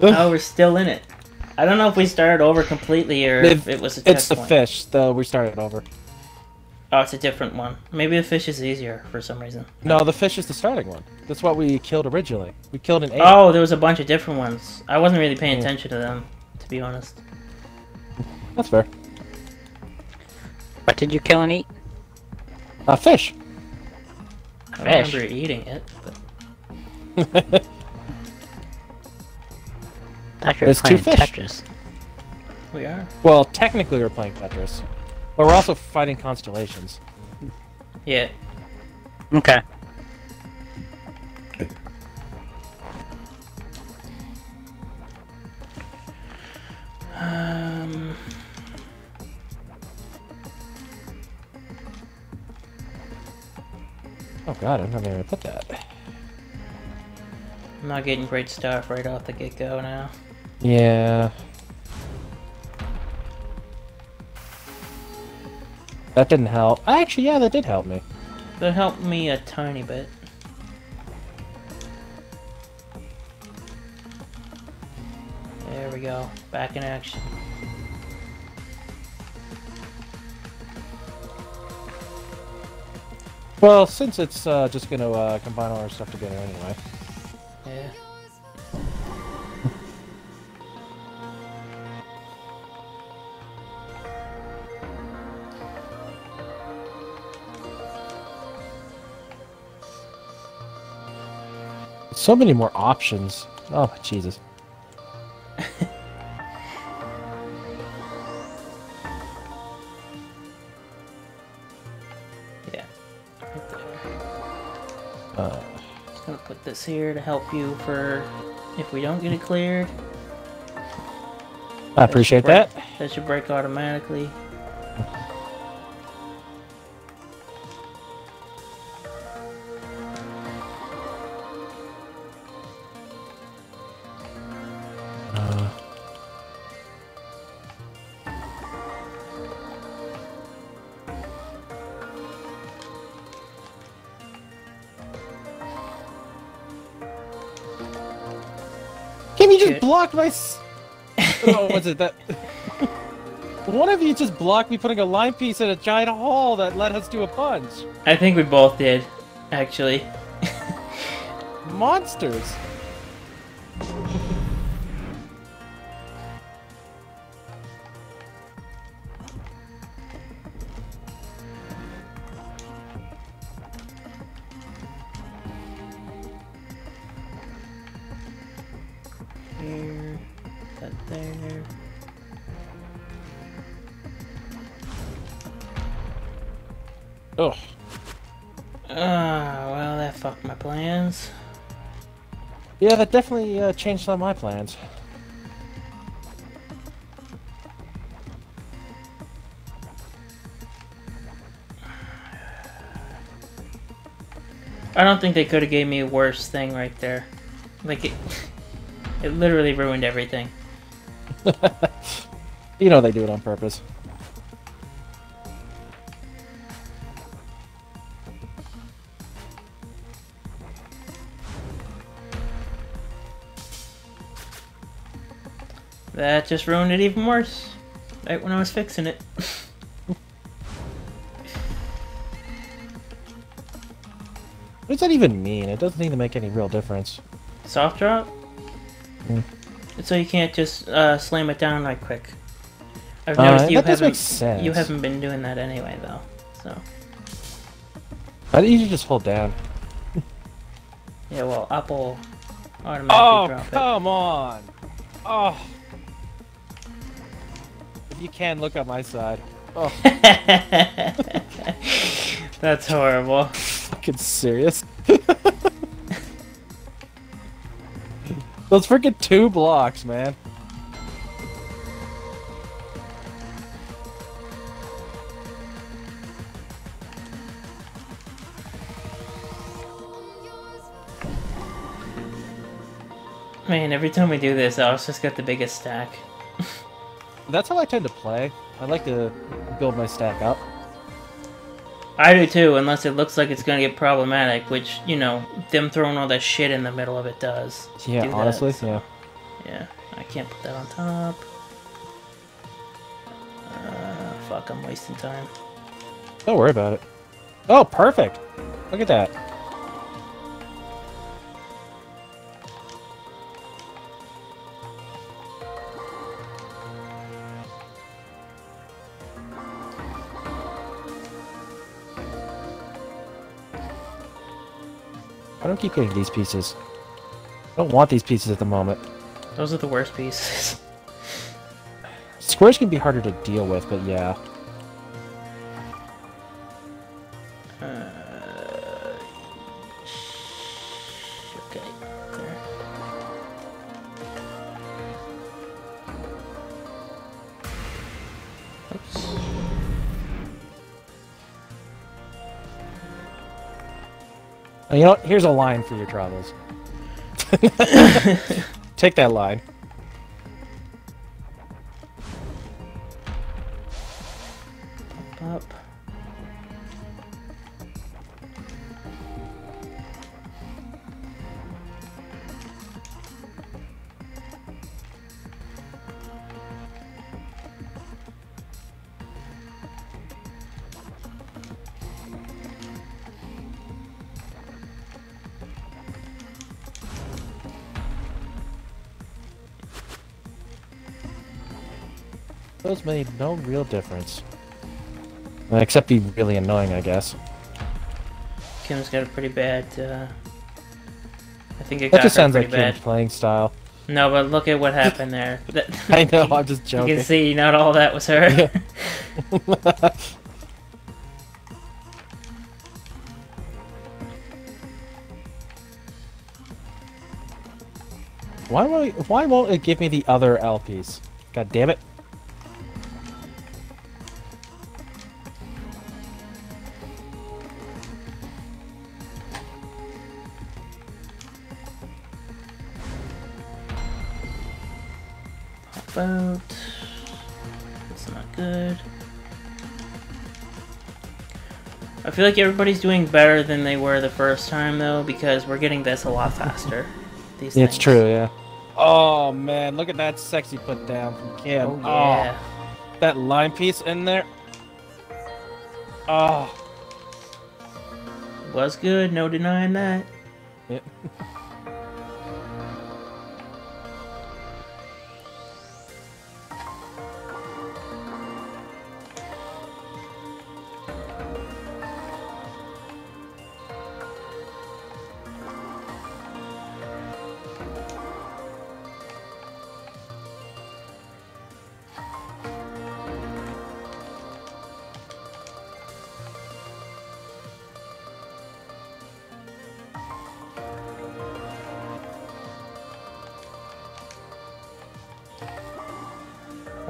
Oh, we're still in it. I don't know if we started over completely or if it was a It's the checkpoint. fish, though we started over. Oh, it's a different one. Maybe the fish is easier for some reason. No, the fish is the starting one. That's what we killed originally. We killed an eight. Oh, there was a bunch of different ones. I wasn't really paying Yeah. attention to them, to be honest. That's fair. What did you kill and eat? A fish. I Fish. don't remember eating it, but thought you were There's two fish. Tetris. we are. well, technically we're playing Tetris, but we're also fighting constellations. Yeah. Okay. Um. Oh god, I'm not even gonna put that. I'm not getting great stuff right off the get go now. Yeah. That didn't help. Actually, yeah, that did help me. That helped me a tiny bit. There we go. Back in action. Well, since it's uh, just gonna uh, combine all our stuff together anyway. So many more options. Oh, Jesus. Yeah. Right there. Uh, Just gonna put this here to help you for if we don't get it cleared. I appreciate should break- that. That should break automatically. Kim, you just blocked my. S- oh, was it that? One of you just blocked me putting a line piece in a giant hole that led us to a punch. I think we both did, actually. Monsters. Ugh. Ah, well, that fucked my plans. Yeah, that definitely uh, changed some of my plans. I don't think they could have gave me a worse thing right there. Like it, it literally ruined everything. You know they do it on purpose. That just ruined it even worse. Right when I was fixing it. What does that even mean? It doesn't even make any real difference. Soft drop? Hmm. So you can't just uh, slam it down right quick. I've Uh, noticed you that does haven't. make sense. You haven't been doing that anyway, though. So Why don't you just hold down? yeah, well, up will automatically Oh, drop come on! Oh. If you can, look at my side. Oh. That's horrible. fucking serious? Those freaking two blocks, man. Man, every time we do this, I always just get the biggest stack. That's how I tend to play. I like to build my stack up. I do too, unless it looks like it's gonna get problematic, which, you know, them throwing all that shit in the middle of it does. Yeah, do honestly, so- yeah. Yeah, I can't put that on top. Uh, fuck, I'm wasting time. Don't worry about it. Oh, perfect. Look at that. I don't keep getting these pieces. I don't want these pieces at the moment. Those are the worst pieces. Squares can be harder to deal with, but yeah. You know? Here's a line for your travels. Take that line. Those made no real difference. Uh, Except be really annoying, I guess. Kim's got a pretty bad. Uh, I think it That just sounds like bad. Kim's playing style. No, but look at what happened there. I know, I'm just joking. You can see not all that was her. Yeah. Why won't why won't it give me the other LPs? God damn it. Feel like everybody's doing better than they were the first time though, because we're getting this a lot faster. These It's things. true, yeah. Oh man, look at that sexy put down from Kim. Oh, oh yeah. that line piece in there. Oh, Was good, no denying that. yeah.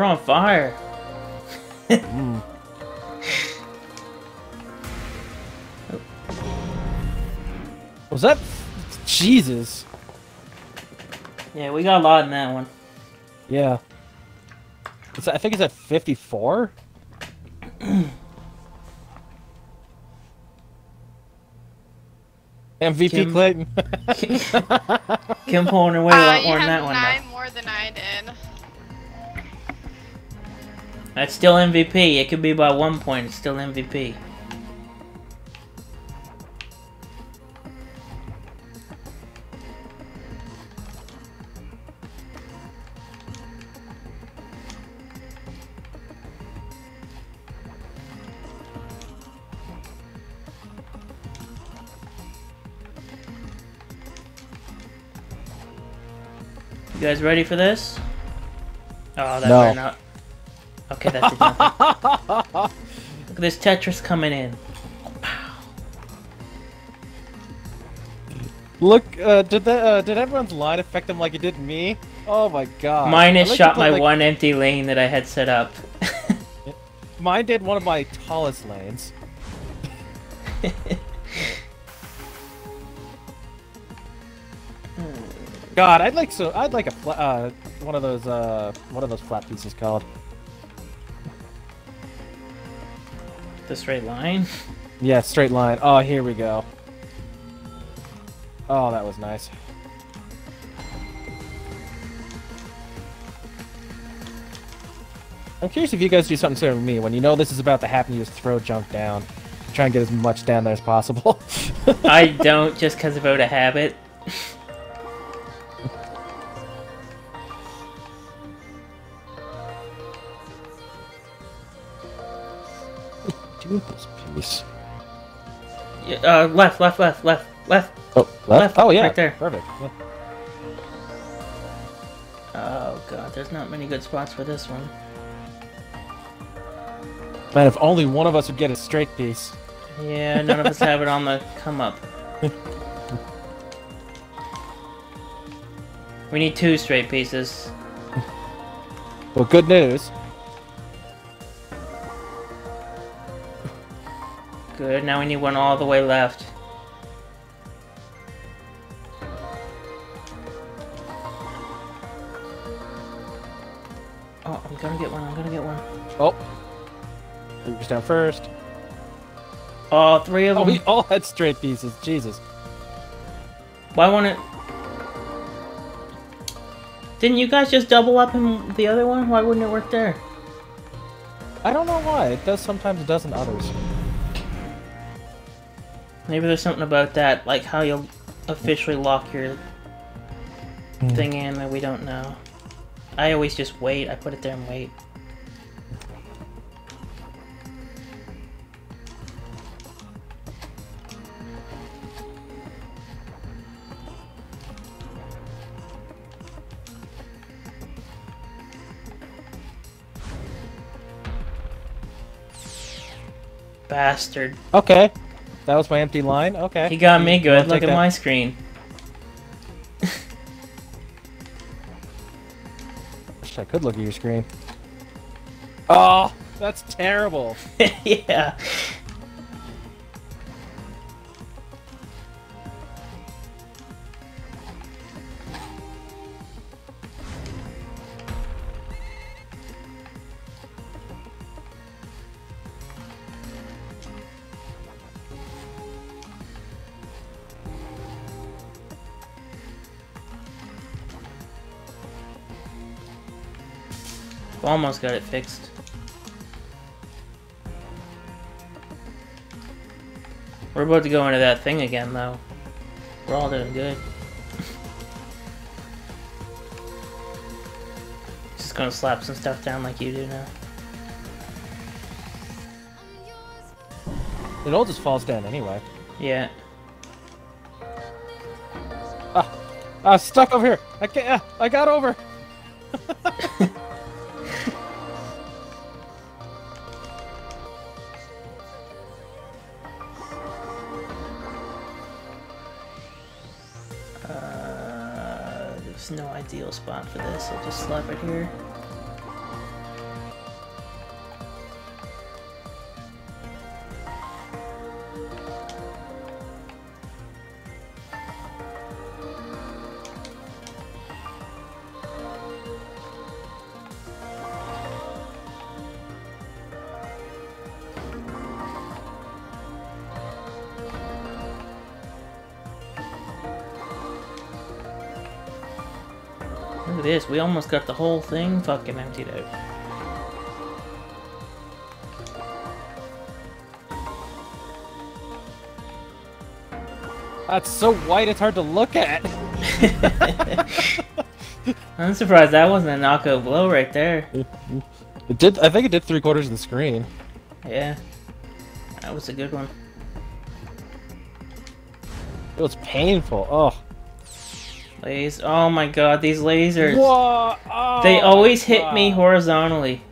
We're on fire. Mm. Was that Jesus? Yeah, we got a lot in that one. Yeah. It's, I think it's at 54. MVP Kim- Clayton. Kim pulling away a Uh, lot you more than have that one. nine Though. more than I did. That's still MVP. It could be by one point. It's still MVP. You guys ready for this? Oh, that No. not. Okay, that did nothing. Look at this Tetris coming in. Look, uh, did that, uh, did everyone's line affect them like it did me? Oh my god. Mine has like shot my like- one empty lane that I had set up. Mine did one of my tallest lanes. God, I'd like so I'd like a uh one of those uh one of those flat pieces called. The straight line? Yeah, straight line. Oh, here we go. Oh, that was nice. I'm curious if you guys do something similar to me. When you know this is about to happen, you just throw junk down. Try and get as much down there as possible. I don't, just because of out of habit. Uh, left, left, left, left, left. Oh, left? Left, oh yeah, right there. Perfect. Yeah. Oh god, there's not many good spots for this one. Man, if only one of us would get a straight piece. Yeah, none of us have it on the come up. we need two straight pieces. Well, good news. Good, now we need one all the way left. Oh, I'm gonna get one, I'm gonna get one. Oh. Fingers down first. Oh, three of Oh, them. we all had straight pieces. Jesus. Why won't it... Didn't you guys just double up in the other one? Why wouldn't it work there? I don't know why. It does sometimes, it doesn't others. Maybe there's something about that, like how you'll officially lock your hmm. thing in that we don't know. I always just wait. I put it there and wait. Bastard. Okay. That was my empty line. Okay. He got me good. wanna Look at that? my screen. Wish I could look at your screen. Oh, that's terrible. yeah. Almost got it fixed. We're about to go into that thing again, though. We're all doing good. Just gonna slap some stuff down like you do now. It all just falls down anyway. Yeah. Ah, stuck over here. I can't. ah, I got over. There's no ideal spot for this. I'll just slap it here. We almost got the whole thing fucking emptied out. That's so white. It's hard to look at. I'm surprised that wasn't a knockout blow right there. It did. I think it did three quarters of the screen. Yeah. That was a good one. It was painful. Oh. Lays. Oh my god, these lasers. Whoa! Oh They always hit me horizontally.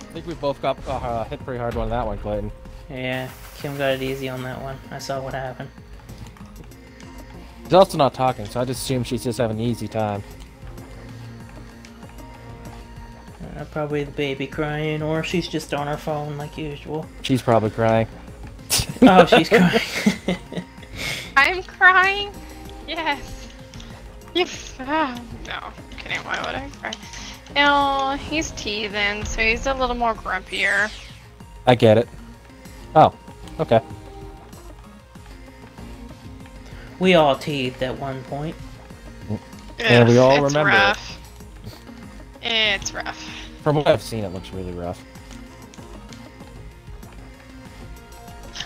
I think we both got uh, hit pretty hard on that one, Clayton. Yeah, Kim got it easy on that one. I saw what happened. She's also not talking, so I just assume she's just having an easy time. Uh, probably the baby crying, or she's just on her phone like usual. She's probably crying. Oh, she's crying. I'm crying? Yes. Yes. Ah, no. Kidding. Why would I cry? No, he's teething, so he's a little more grumpier. I get it. Oh, okay. we all teethed at one point. And we all it's remember it. rough. It's rough. From what I've seen, it looks really rough.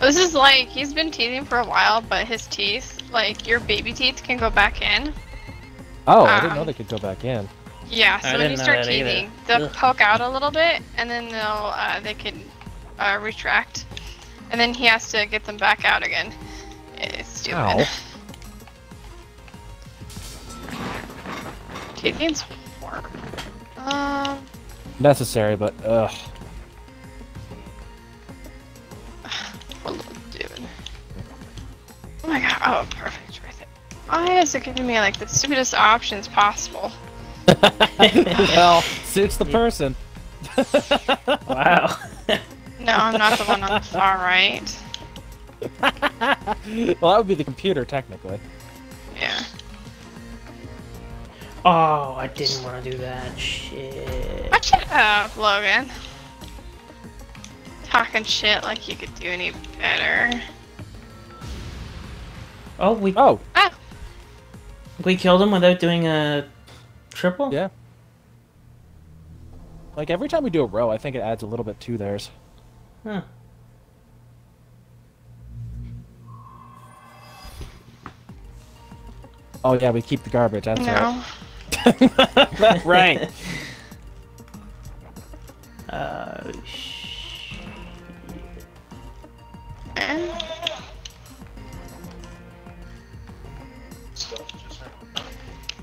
This is like he's been teething for a while, but his teeth, like your baby teeth, can go back in. Oh, I didn't know Um, they could go back in. Yeah, so I when you start that either. teething, they'll Ugh. poke out a little bit, and then they'll uh, they can uh, retract, and then he has to get them back out again. It's stupid. Ow. Teething's hard. Um, Necessary, but ugh. Oh my god! Perfect, right there. Oh, Why is it giving me like the stupidest options possible? well, suits the person. Wow. No, I'm not the one on the far right. well, that would be the computer, technically. Yeah. oh, I didn't want to do that. Shit. Watch it up, Logan. Talking shit like you could do any better. Oh, we Oh, Ah, we killed him without doing a triple. yeah. Like every time we do a row, I think it adds a little bit to theirs. Huh. Oh yeah, we keep the garbage. That's no. right. right. Uh, sh-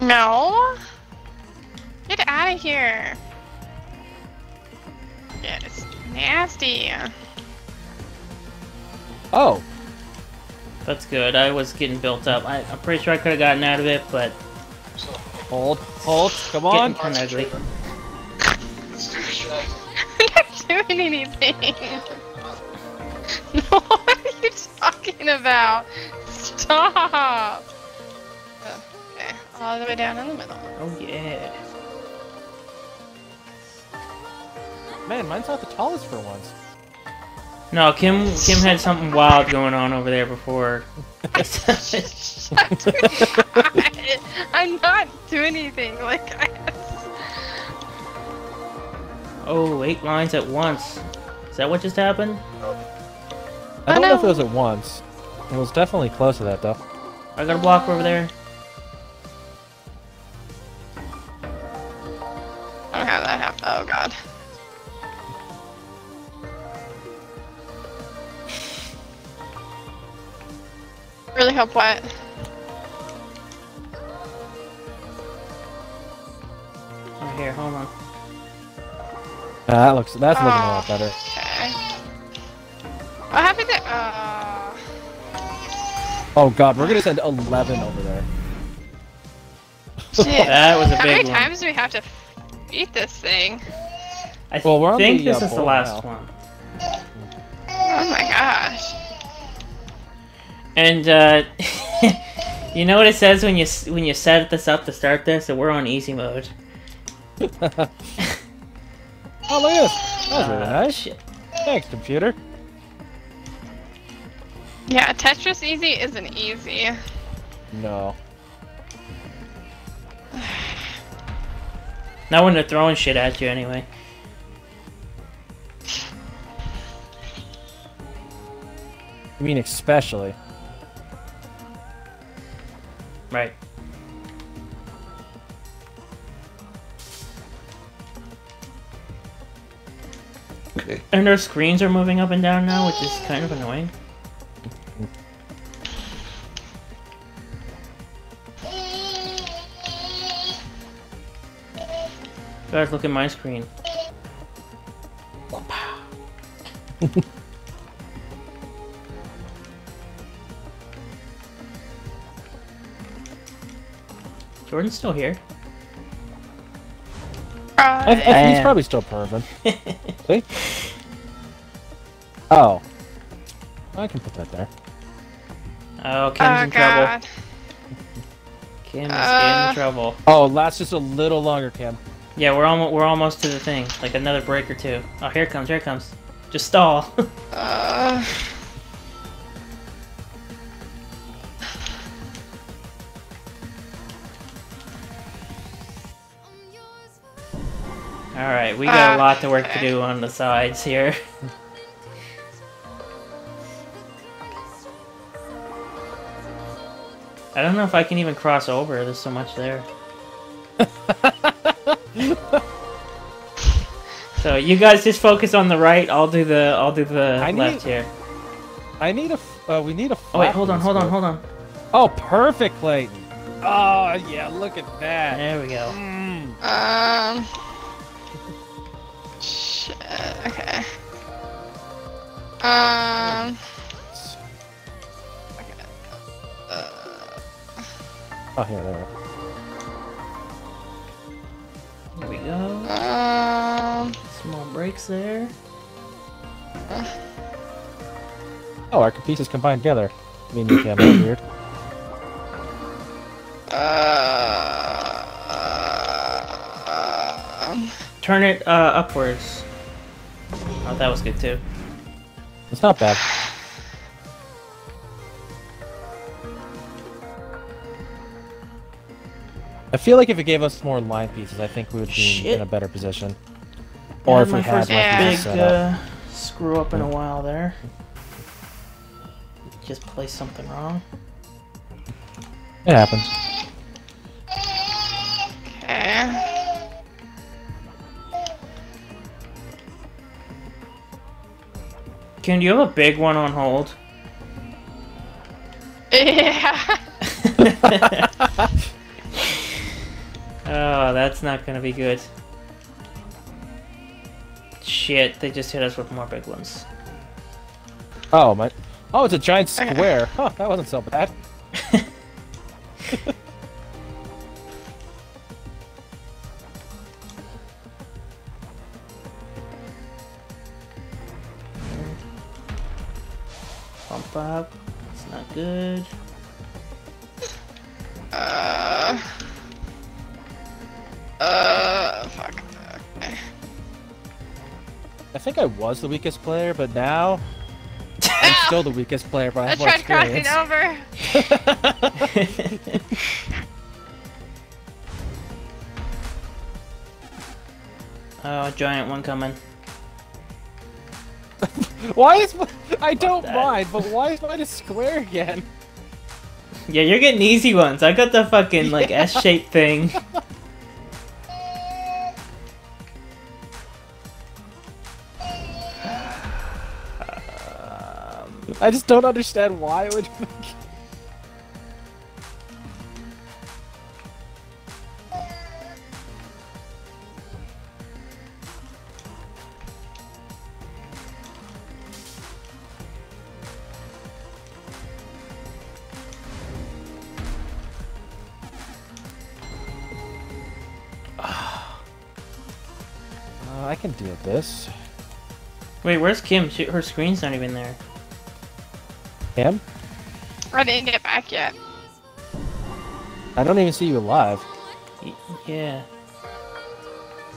No. Get out of here. Yeah, it's nasty. Oh, that's good. I was getting built up. I, I'm pretty sure I could have gotten out of it, but hold, hold, come on. kind ugly. I'm not doing anything. no, what are you talking about? Stop. Okay, all the way down in the middle. Oh yeah. Man, mine's not the tallest for once. No, Kim. Kim had something wild going on over there before. I'm not doing anything. Like I. oh, eight lines at once. Is that what just happened? I Oh, don't know if it was at once. It was definitely close to that though. I got a block over there. Oh god. Really hope what? Oh, here, hold on. Uh, that looks. That's looking a lot Oh. better. Okay. What happened to? Uh, Oh god, we're gonna send 11 over there. shit. That was a How big many times do we have to beat this thing? I Well, we're on think the, this uh, is the last now. one. Oh my gosh. And uh, you know what it says when you when you set this up to start this? That we're on easy mode. Oh, look at this. That was really Uh, nice. shit. Thanks, computer. Yeah, Tetris Easy isn't easy. No. Not when they're throwing shit at you, anyway. I mean, especially. Right. Okay. And our screens are moving up and down now, which is kind of annoying. Guys, look at my screen. Jordan's still here. I, I think he's probably still perving. See? Oh. I can put that there. Oh, Kim's oh in trouble. Kim is Uh. in trouble. Oh, last just a little longer, Kim. Yeah, we're almost we're almost to the thing. Like another break or two. Oh, here comes, here comes. Just stall. uh... All right, we got uh, a lot to work to do on the sides here. I don't know if I can even cross over. There's so much there. so you guys just focus on the right. I'll do the I'll do the I left need- here. I need a. Uh, we need a. Oh wait, hold on, hold on, hold on. Oh, perfect, Clayton. Oh yeah, look at that. There we go. Mm. Um. Shit. Okay. Um. Okay. Uh, Oh here, there. There we go. Small breaks there. Oh, our pieces combined together. I mean, you can. That's weird. Uh, um, Turn it uh, upwards. Oh, that was good too. It's not bad. I feel like if it gave us more line pieces, I think we would be Shit. in a better position. Yeah, Or if we had first line big pieces set up. uh, screw up in a while there. Just placed something wrong. It happens. okay. Can you have a big one on hold? Yeah. oh, that's not gonna be good. Shit, they just hit us with more big ones. Oh my! Oh, it's a giant square. Huh, that wasn't so bad. I think I was the weakest player, but now I'm still the weakest player, but I I have more tried crossing experience. over. oh, giant one coming. Why is my... I don't that? mind, but why is mine a square again? Yeah, you're getting easy ones. I got the fucking like S-shaped thing. I just don't understand why it would. Uh, I can deal with this. Wait, where's Kim? She, her screen's not even there. Him? I didn't get back yet. I don't even see you alive. Y- yeah.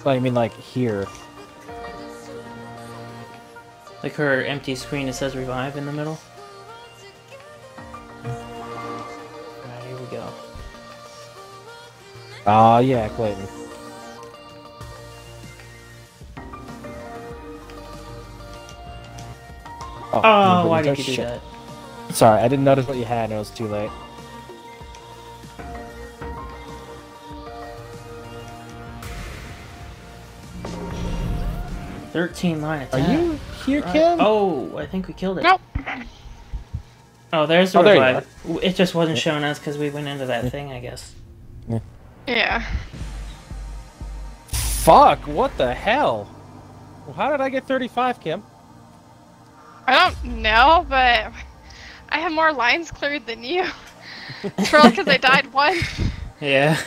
So I mean, like here. Like her empty screen, it says revive in the middle. Alright, here we go. Oh yeah, Clayton. Oh, Oh, why didn't you touch do shit. that? Sorry, I didn't notice what you had, and it was too late. Thirteen line Are you here, Right. Kim? Oh, I think we killed it. Nope. Oh, there's the Oh, there you revive. It just wasn't showing us because we went into that thing, I guess. Yeah. Fuck! What the hell? Well, how did I get 35, Kim? I don't know, but I have more lines cleared than you. It's probably because I died once. Yeah.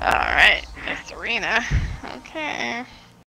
Alright, it's Arena. Okay.